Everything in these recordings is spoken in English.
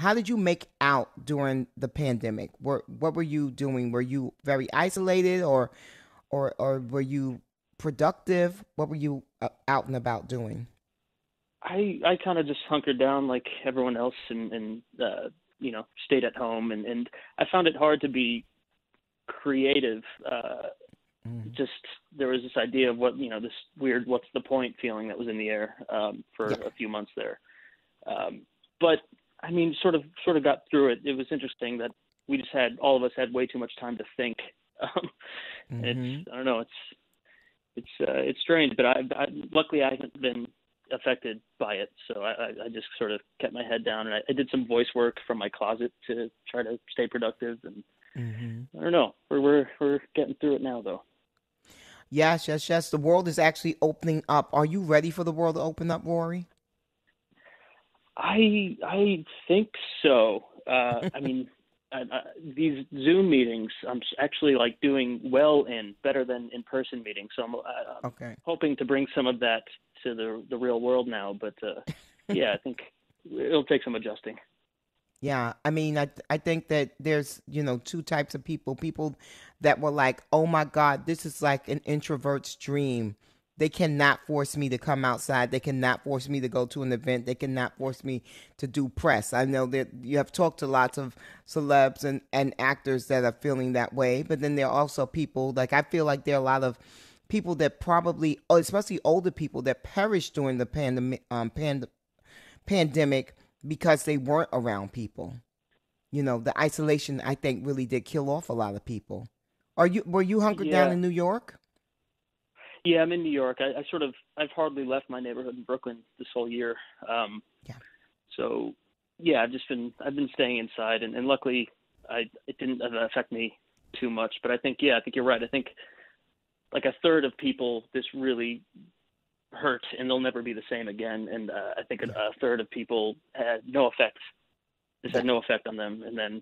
how did you make out during the pandemic? What what were you doing? Were you very isolated, or or or were you productive? What were you uh, out and about doing? I I kind of just hunkered down like everyone else and and uh, you know stayed at home and and I found it hard to be creative. Uh, mm. Just there was this idea of what you know this weird what's the point feeling that was in the air um, for yeah. a few months there. Um, but I mean, sort of sort of got through it. It was interesting that we just had all of us had way too much time to think. Um, mm-hmm. It's I don't know. It's it's uh, it's strange, but I, I luckily I haven't been affected by it. So I, I just sort of kept my head down and I, I did some voice work from my closet to try to stay productive. And mm-hmm. I don't know, we're, we're, we're getting through it now though. Yes, yes, yes. The world is actually opening up. Are you ready for the world to open up, Rory? I I think so. Uh, I mean, uh, these Zoom meetings, I'm actually like doing well in, better than in person meetings. So I'm uh, okay. hoping to bring some of that to the the real world now. But uh, yeah, I think it'll take some adjusting. Yeah, I mean, I I think that there's you know two types of people: people that were like, "Oh my God, this is like an introvert's dream." They cannot force me to come outside. They cannot force me to go to an event. They cannot force me to do press. I know that you have talked to lots of celebs and, and actors that are feeling that way, but then there are also people like I feel like there are a lot of people that probably, oh, especially older people, that perished during the pandemic, um, pand- pandemic because they weren't around people. You know, the isolation I think really did kill off a lot of people. Are you were you hunkered yeah. down in New York? Yeah, I'm in New York. I, I, sort of I've hardly left my neighborhood in Brooklyn this whole year. Um, yeah. So yeah, I've just been I've been staying inside, and, and luckily I it didn't affect me too much. But I think yeah, I think you're right. I think like a third of people this really hurt and they'll never be the same again and uh, i think a, a, third of people had no effect this had no effect on them and then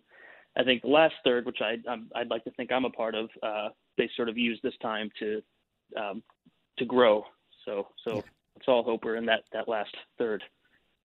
i think the last third which i i would like to think i'm a part of uh, they sort of used this time to um, to grow so so yeah. it's all hope we're in that that last third